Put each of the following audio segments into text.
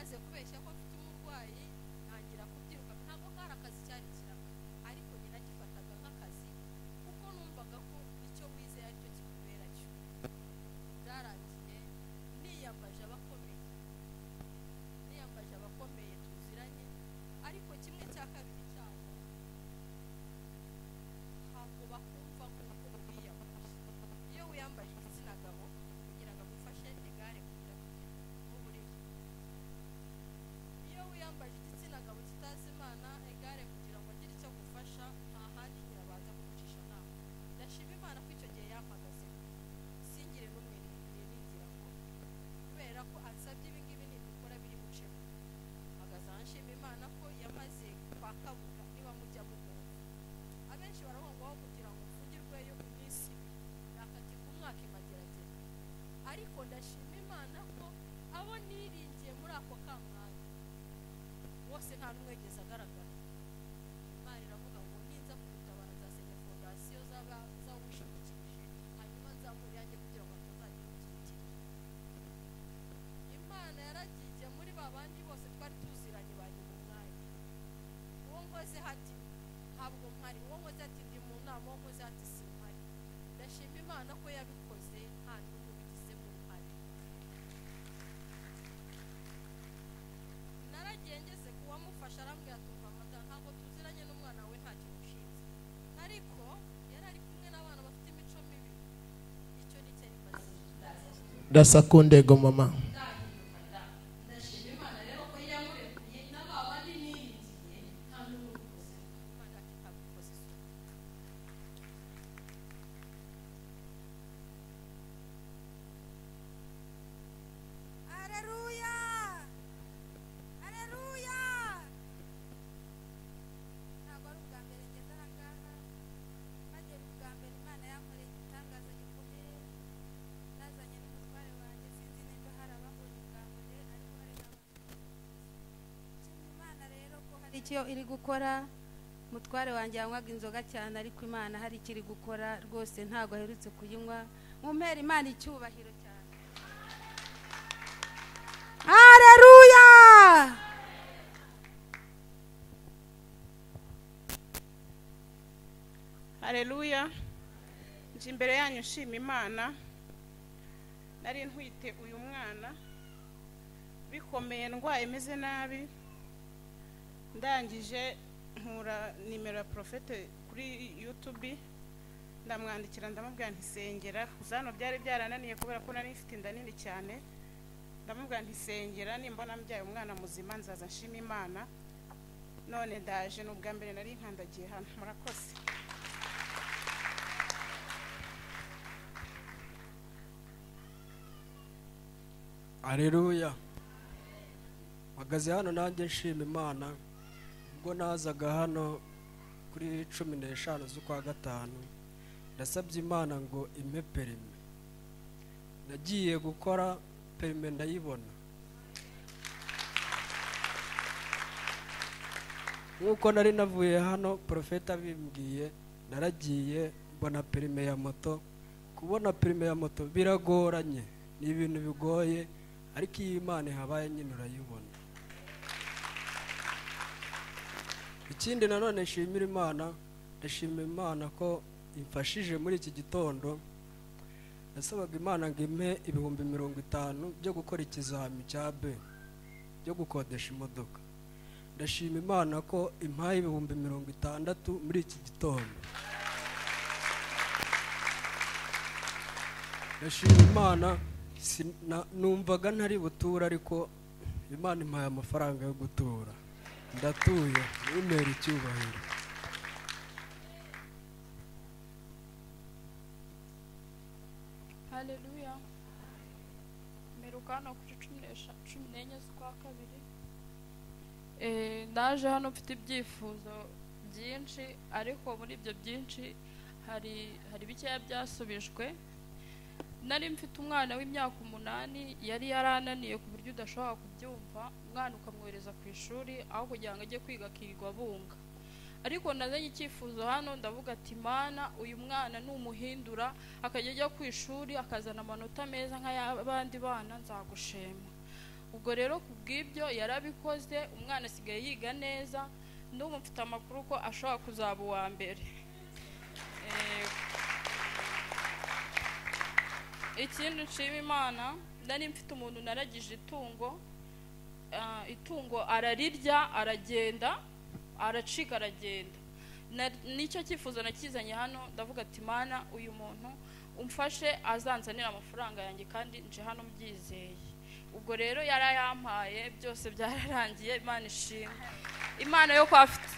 maze kubeshya ko mfite umurwayi ntangira kubyiruka ntabwo kari akazi cyari kiraka ariko njye nagifataga nk'akazi kuko numvaga ko icyo wizeye ari cyo kikubera cyo byarangiye niyambaje abakomeye niyambaje abakomeye tuziranye ariko kimwe cya kabiri cyabo ntabwo bakumva nk'uko wiyambaje iyo wiyambaje igitsina gabo kugira ngo agufashe igare kugira ngo nk'uburiri iyo wiyambaje igitsina gabo kitazi imana igare kugira ngo agire icyo agufasha nta handi nyirabanza kugucisha inama ndashima imana ko icyo gihe yampagazeho singire n'umwe niringira ngo kubera ko ansabye ibi ngibi nibikora biri bucemo mpagaze ahanshima imana ko yamaze kwa kabuga niba mujya mugomba abenshi barahongaho kugira ngo mfungirweyo iminsi ibiri nakatirwa umwaka imageragere ariko ndashima imana ko abo niringiye muri ako kamwanya bose nta n'umwegeze agaragara imana iravuga ngo ninza kugutabara nzasenya fondasiyo zaba zawushimikirije hanyuma nzamure yanjye kugira ngo hatazagira ukikira imana yaragiye muri ba bandi bose twari tuziranye banyuma umwanya uwo ngoze hati ntabwo mpari uwo ngoze ati ndi mu nama uwo ngoze hati simpari ndashima imana ko yabikoze nta n'umwe ubigizemo uruhare naragiye ngeze ku wamufasha arambwira tumva amata ntabwo tuziranye n'umwana we ntacyo mushinze ariko yari ari kumwe n'abana bafite imico mibi icyo ni cyo rimaze dasa ku ndego mama icyo iri gukora, umutware wanjye yanywaga inzoga cyane ariko Imana hari icyo iri gukora rwose ntabwo aherutse kuyinywa, mumpere Imana icyubahiro cyane. Haleluya! hareruya nje imbere yanyu nshima imana. Nari ntwite uyu mwana. Bikomeye ndwaye meze nabi. Ndangije nkura nimero ya porofete kuri yutubi ndamwandikira ndamubwira ntisengera gusa hano byari byarananiye kubera ko nari mfite inda nini cyane. Ndamubwira ntisengera nimbona mbyaye umwana muzima nzaza nshima imana. None ndaje ni ubwa mbere nari nkandagiye hano. Murakoze. Aleluya mpagaze hano nanjye nshima imana. Ubwo nazaga hano kuri cumi n'eshanu z'ukwa gatanu ndasabye imana ngo impe perime. Nagiye gukora perime ndayibona. Nk'uko nari navuye hano porofeta bimbwiye naragiye mbona perime ya moto. Kubona perime ya moto biragoranye ni ibintu bigoye ariko iyo imana ihabaye nyine urayibona. Ikindi nanone nshimira imana ndashimira imana ko imfashije muri iki gitondo. Nasabaga imana ngo impe ibihumbi mirongo itanu byo gukora ikizami cya be byo gukodesha imodoka. Ndashima imana ko impaye ibihumbi mirongo itandatu muri iki gitondo. Ndashima imana numvaga ntari butura ariko imana impaye amafaranga yo gutura. Ndatuye intera icyubahiro. Haleluya mperuka hano kuri cumi n'enye z'ukwa kabiri. Eh, naje hano mfite ibyifuzo byinshi ariko muri ibyo byinshi hari bikeya byasubijwe. Nari mfite umwana w'imyaka umunani yari yarananiye ku buryo udashobora kubyumva. Umwana ukamwohereza ku ishuri aho kugira ngo ajye kwiga akirirwa abunga. Ariko nazanye icyifuzo hano ndavuga ati mana uyu mwana numuhindura akajya ajya ku ishuri akazana amanota meza nk'ay'abandi bana nzagushema ubwo rero ku bw'ibyo yarabikoze umwana asigaye yiga neza n'ubu mfite amakuru ko ashobora kuzaba uwa mbere. Ikindi nshima imana nari mfite umuntu naragije itungo itungo ararirya aragenda aracika aragenda. Nicyo cyifuzo nakizanye hano ndavuga ati mana uyu muntu umfashe azanzanira amafaranga yanjye kandi nje hano mbyizeye. Ubwo rero yarayampaye byose byararangiye imana ishimwe.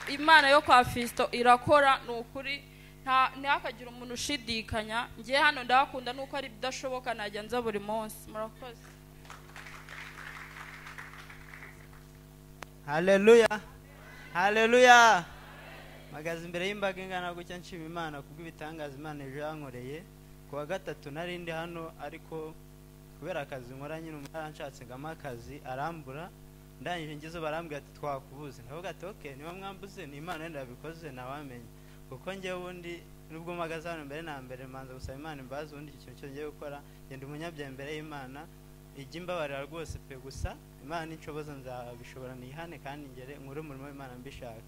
Imana yo kwa fisito irakora ni ukuri ntihakagire umuntu ushidikanya. Ngiye hano ndahakunda nuko ari ibidashoboka najya nza buri munsi. Murakoze. Haleluya haleluya mpagaze imbere y'imbaga ingana gutya nshima imana kubw'ibitangaza imana ejo yankoreye. Ku wa gatatu nari ndi hano ariko kubera akazi nkora nyine umuntu yaranshatse ngamo akazi arambura. Ndangije ngezo barambwira ati twakubuze. Ndavuga ati ok niba mwambuze ni imana wenda yabikoze ntawamenya kuko njyewe ubundi nubwo mpagaze hano mbere na mbere manza gusaba imana imbabazi ubundi iki kintu ngiye gukora ngenda umunyabyaha imbere y'imana ijya imbabarira rwose pe gusa imana n'inshoboza nzabishobora nihane kandi ngere nkore umurimo w'imana mbishaka.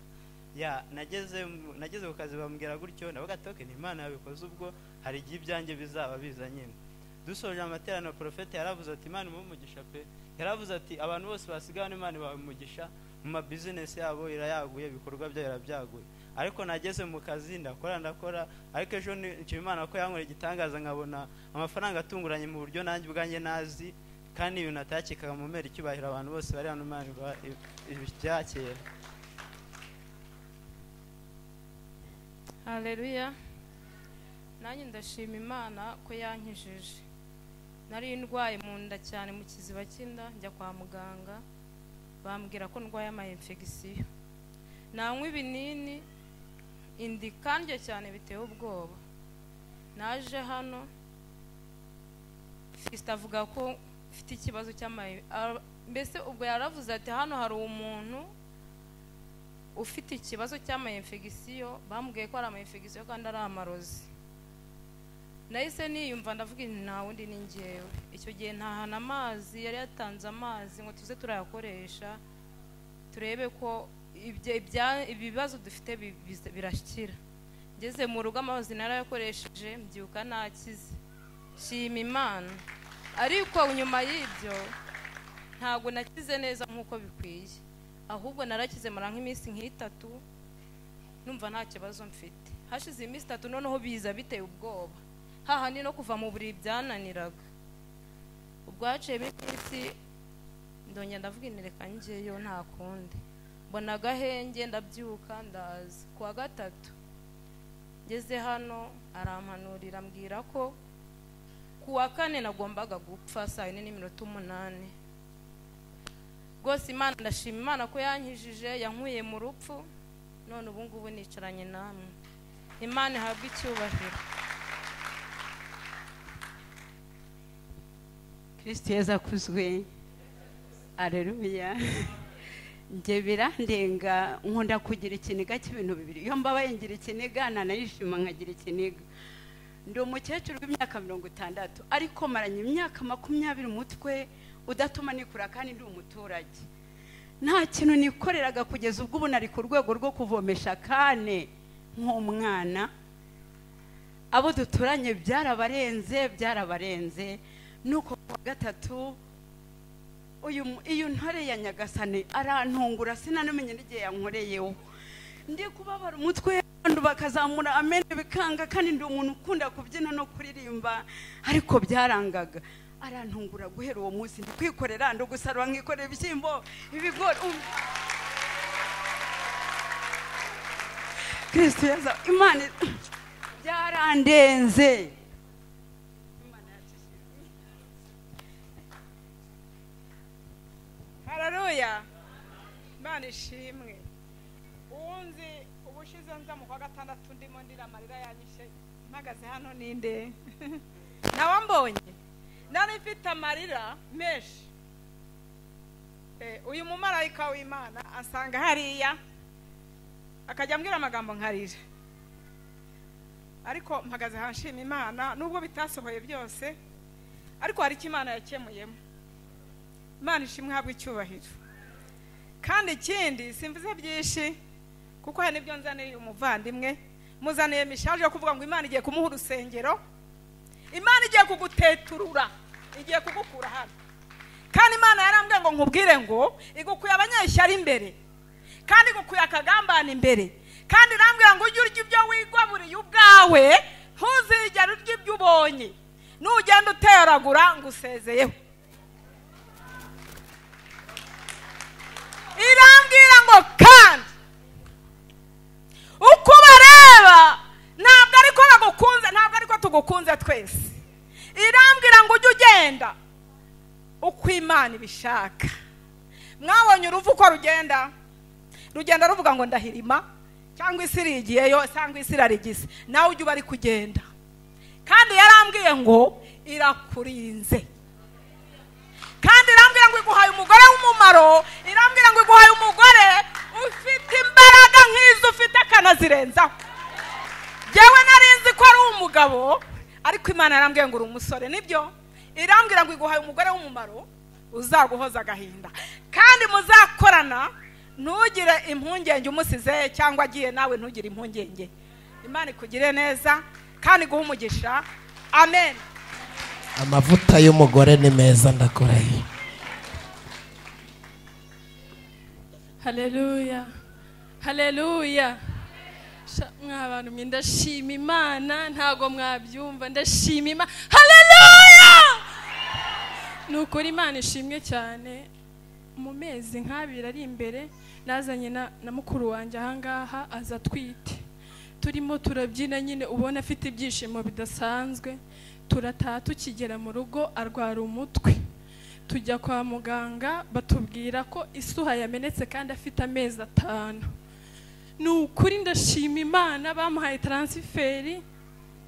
Ya nageze ku kazi bambwira gutyo ndavuga ati okay ni yabikoze ubwo hari igihe ibyanjye bizaba biza nyine. Dusoje amateraniro porofete yaravuze ati imana imuhe umugisha pe. Yaravuze ati abantu bose basigaye hano imana ibaha umugisha mu mabizinesi yabo irayaguye ibikorwa byayo irabyaguye ariko nageze mu kazi ndakora ndakora. Ariko ejo nshima imana ko yankoreye igitangaza nkabona amafaranga atunguranye mu buryo nanjye ubwanjye nazi kandi ibintu atakekaga mu mera icyubahiro abantu bose bari hano imana ibaha ibyakera haleluya nanjye ndashima imana ko yankijije nari ndwaye mu nda cyane mu kiziba cy'inda njya kwa muganga bambwira ko ndwaye ama infection nanywa ibinini indi kandya cyane biteye ubwoba. Naje hano fisita avuga ko mfite ikibazo cy'ama ara- mbese ubwo yaravuze ati hano hari umuntu ufite ikibazo cy'amayinfegisiyo bambwiye ko ari amayinfegisiyo kandi ari amarozi. Nahise niyumva ndavuga nti nta wundi ni ngewe icyo gihe ntahana amazi yari yatanze amazi ngo tuze turayakoresha turebe ko ibibazo dufite birakira ngeze mu rugo amazi narayakoresheje mbyuka nakize. Shima imana. Ariko nyuma y'ibyo ntabwo nakize neza nk'uko bikwiye. Ahubwo narakize mara nk'iminsi nk'itatu numva nta kibazo mfite. Hashize iminsi itatu noneho biza biteye ubwoba. Hahandi no kuva mu buriri byananiraga. Ubwo haciyemo iminsi ndongera ndavuga inti reka njyeyo nta kundi. Mbona agahenge ndabyuka ndaza. Ku wa gatatu ngeze hano arampanurira ambwira ko ku wa kane nagombaga gupfa saa yine n'iminota umunani. Rwose imana ndashima imana ko yankijije yankuye mu rupfu none ubu ngubu nicaranye namwe. Imana ihabwe icyubahiro. Kirisiti yeza akuzwe. Areruya njye birandenga nkunda kugira ikiniga cy'ibintu bibiri. Iyo mbabaye ngira ikiniga nanayishima nkagira ikiniga. Ndi umukecuru w'imyaka mirongo itandatu ariko maranye imyaka makumyabiri umutwe udatuma nikura kandi ndi umuturage. Nta kintu nikoreraga kugeza ubwo ubu nari ku rwego rwo kuvomesha kane nk'umwana. Abo duturanye byarabarenze byarabarenze. Nuko ku wa gatatu uyu ntore ya nyagasane arantungura sinanamenye n'igihe yankoreyeho. Ndi kubabara umutwe abantu bakazamura amene bikanga kandi ndi umuntu ukunda kubyina no kuririmba ariko byarangaga. Arantungura guhera uwo munsi ndi kwikorera ndi gusarura nkikorera ibishyimbo ibigori um- kristo yaza imana byarandenze. Hararuya imana ishimwe. Uwunzi ubushize nza mu kwa gatandatu ndimo ndira amarira yanyishe. Mpagaze hano ninde? Nawe mbonye. Nari mfite amarira menshi. Eh, uyu mumarayika w'imana asanga hariya. Akajya ambwira amagambo nkarira ariko mpagaze ahanshima imana nubwo bitasohoye byose ariko hari icyo imana yakemuyemo. Imana ishimwe ihabwa icyubahiro. Kandi ikindi simvuze byinshi kuko hari n'ibyo nzaniye umuvandimwe muzaniye mishaje yo kuvuga ngo imana igiye kumuha urusengero. Imana igiye kuguteturura. Igiye kugukura hano. Kandi imana yarambwiye ngo nkubwire ngo igukuye abanyeshyari imbere. Kandi igukuye akagambana imbere. Kandi irambwira ngo ujye urya ibyo wigwaburiye ubwawe ntuzigere urya ibyo ubonye. Nugenda uteragura ngo usezeyeho irambwira ngo kandi uko ubareba ntabwo ariko bagukunze ntabwo ariko tugukunze twese. Irambwira ngo ujye ugenda uko imana ibishaka. Mwabonye uruvu uko rugenda rugenda ruvuga ngo ndahirima cyangwa isi irigiyeyo cyangwa isi irarigise. Nawe ujye uba ari kugenda. Kandi yarambwiye ngo irakurinze. Kandi irambwira ngo iguhaye umugore w'umumaro irambwira ngo iguhaye umugore ufite imbaraga nk'izo ufite akanazirenzaho. Yewe nari nzi ko ari umugabo ariko imana yarambwiye ngo uri umusore ni byo? Irambwira ngo iguhaye umugore w'umumaro uzaguhoza agahinda. Kandi muzakorana ntugire impungenge umusize cyangwa agiye nawe ntugire impungenge. Imana ikugire neza kandi iguhe umugisha. Amen. Amavuta y'umugore ni meza ndakurahiye haleluya haleluya Sha- mwa bantu mwe ndashima imana ntabwo mwabyumva ndashima imana haleluya ni ukuri imana ishimwe cyane. Mu mezi nk'abiri ari imbere nazanye na, na mukuru wanjye ahangaha aza atwite. Turimo turabyina nyine ubona afite ibyishimo bidasanzwe. Turataha tukigera mu rugo arwara umutwe. Tujya kwa muganga batubwira ko isuha yamenetse kandi afite amezi atanu. Ni ukuri ndashima imana bamuhaye taransiferi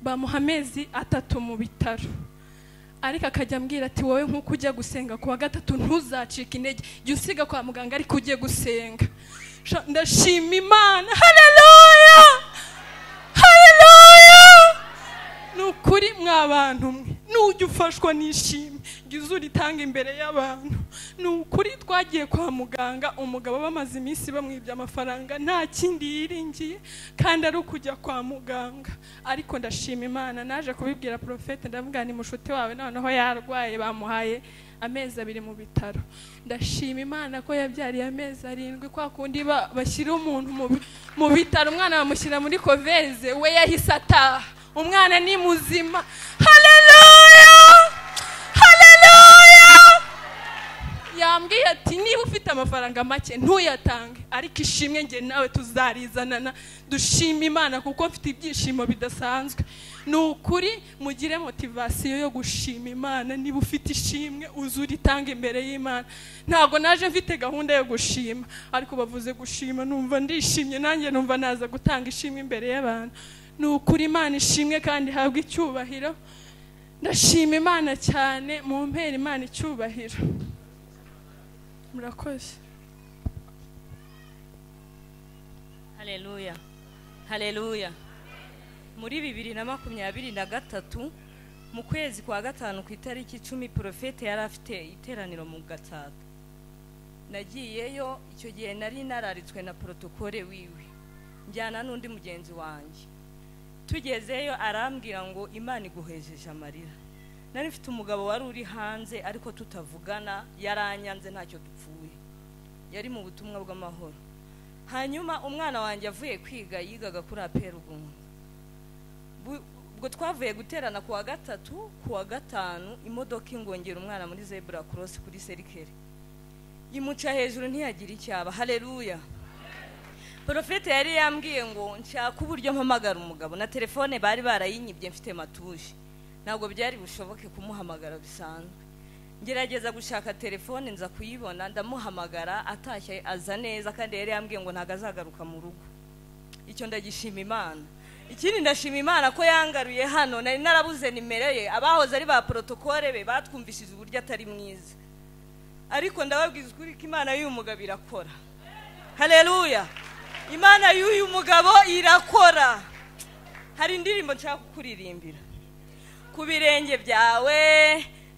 bamuha amezi atatu mu bitaro. Ariko akajya ambwira ati wowe nk'uko ujya gusenga ku wa gatatu ntuzacike intege. Jya usiga kwa muganga ariko ujye gusenga. Ndashima imana. Haleluya ukuri mwa bantu mwe nujya ufashwa n'ishimwe jya uritanga imbere y'abantu. Ni ukuri twagiye kwa muganga umugabo bamaze iminsi bamwibye amafaranga nta kindi yiringiye kandi ari ukujya kwa muganga. Ariko ndashima imana naje kubibwira porofete ndavuga ni mushuti wawe noneho yarwaye bamuhaye amezi abiri mu bitaro. Ndashima imana ko yabyariye amezi arindwi kwa kundi ba- bashyira umuntu mu bitaro. Umwana bamushyira muri koveze we yahise ataha. Umwana ni muzima. Haleluya haleluya yambwiye ati niba ufite amafaranga make ntuyatange. Ariko ishimwe nge nawe tuzarizanana dushima imana kuko mfite ibyishimo bidasanzwe. Ni ukuri mugire motivasiyo yo gushima imana. Niba ufite ishimwe uze uritange imbere y'imana. Ntabwo naje mfite gahunda yo gushima. Ariko bavuze gushima numva ndishimye nanjye numva naza gutanga ishimwe imbere y'abantu. Ni ukuri imana ishimwe kandi ihabwa icyubahiro. Ndashima imana cyane mu mpera imana icyubahiro. Murakoze. Haleluya. Haleluya. Muri bibiri na makumyabiri na gatatu mu kwezi kwa gatanu ku itariki icumi porofete yari afite iteraniro mu gatsata nagiyeyo icyo gihe nari nararitswe na porotokole wiwe. Njyana n'undi mugenzi wanjye. Tugezeyo arambwira ngo imana iguhejeje amarira. Nari mfite umugabo wari uri hanze ariko tutavugana yaranyanze ntacyo dupfuye. Yari mu butumwa bw'amahoro. Hanyuma umwana wanjye avuye kwiga yigaga kuri aperugunga. Ubwo twavuye guterana ku wa gatatu ku wa gatanu imodoka ingongera umwana muri zebura korosi kuri serikeri. Imuca hejuru ntiyagira icyaba hareruya porofete yari yambwiye ngo nshaka uburyo mpamagara umugabo. Na telefone bari barayinyibye mfite matuje ntabwo byari bushoboke kumuhamagara bisanzwe. Ngerageza gushaka telefone nza kuyibona. Ndamuhamagara atashye aza neza kandi yari yambwiye ngo ntabwo azagaruka mu rugo. Icyo ndagishima imana. Ikindi ndashima imana ko yangaruye hano. Nari narabuze nimero ye. Abahoze ari ba porotokole be batwumvishije uburyo atari mwiza. Ariko ndababwiza ukuri ko imana y'uyu mugabo irakora. Hareruya imana y'uyu mugabo irakora. Hari indirimbo nshaka kukuririmbira. Ku birenge byawe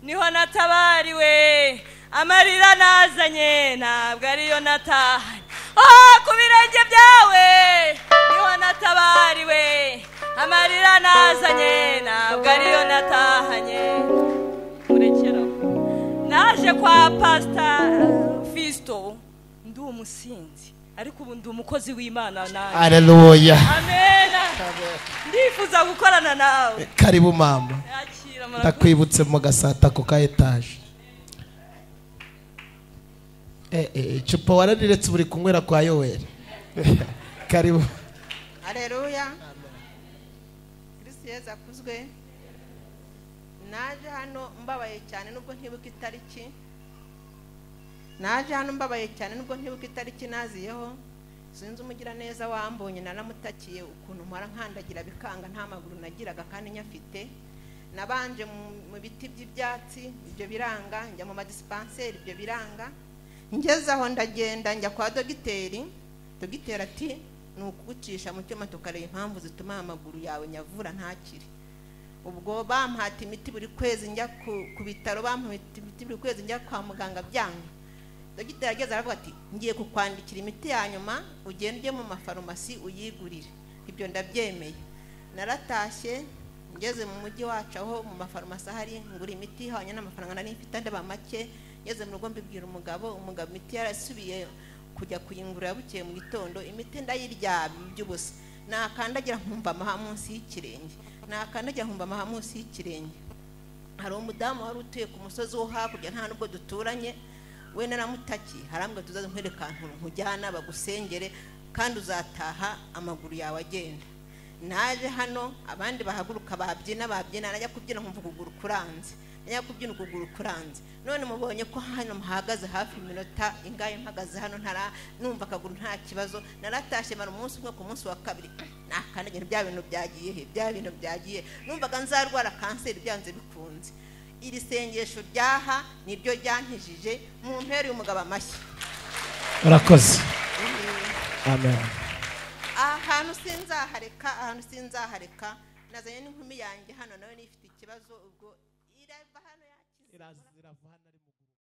ni ho natabariwe. Amarira nazanye ntabwo ariyo natahanye oh ku birenge byawe ni ho natabariwe. Amarira nazanye ntabwo ariyo natahanye. Naje kwa pasita fisito ndi umusinzi. Ariko ubu ndi umukozi w'imana nawe Haleluya. amena ndifuza gukorana nawe. Karibu mama. Ndakwibutse mu gasata ko ka etaje Eh, eh, icupa warariretse buri kunywera kwa yoweri karibu. Hareruya kirisi akuzwe. Naje hano mbabaye cyane nubwo ntibuka itariki. Naje hano mbabaye cyane nubwo ntibuka itariki naziyeho sinzi umugiraneza wambonye naramutakiye ukuntu mpora nkandagira bikanga nta maguru nagiraga kandi nyafite. Nabanje mu- biti by'ibyatsi ibyo biranga njya mu madisipanseri ibyo biranga. Ngeze aho ndagenda njya kwa dogiteri. Dogiteri ati ni ukugucisha mu cyuma tukareba impamvu zituma amaguru yawe nyavura ntakire ubwo bampata imiti buri kwezi njya ku, bitaro bampata imiti buri kwezi njya kwa muganga byanga dogiteri ageze aravuga ati ngiye kukwandikira imiti ya nyuma ugende ujye mu mafarumasi uyigurire. Ibyo ndabyemeye. Naratashye ngeze mu mujyi wacu aho mu mafarumasi ahari ngura imiti ihwanye n'amafaranga nari mfite ndeba make ngeze mu rugo mbibwira umugabo umugabo imiti yarasubiye kujya kuyingurira bukeye mu gitondo imiti ndayirya by'ubusa. Nakandagira nkumva amaha munsi y'ikirenge. Nakandagira nkumva amaha munsi y'ikirenge. Hari umudamu wari utuye ku musozi wo hakurya nta nubwo duturanye. We naramutakiye harambwa tuzaze nkwereka ahantu nkujyana bagusengere kandi uzataha amaguru yawe agenda naje hano abandi bahaguruka babyina babyina najya kubyina nkumva ukuguru kuranze. Najya kubyina ukuguru kuranze. None mubonye ko hano mpahagaze hafi iminota ingahe mpagaze hano ntara numva akaguru nta kibazo naratashye mara umunsi umwe ku munsi wa kabiri. Nakandagira bya bintu byagiye he? Bya bintu byagiye numvaga nzarwara kanseri byanze bikunze iri sengesho ryaha niryo ryankijije mu mpera y'umugabo amashyi. Urakoze. Amen. Ahantu sinzahareka ahantu sinzahareka nazanye n'inkumi yanjye hano nawe nifite ikibazo ubwo irava hano yakize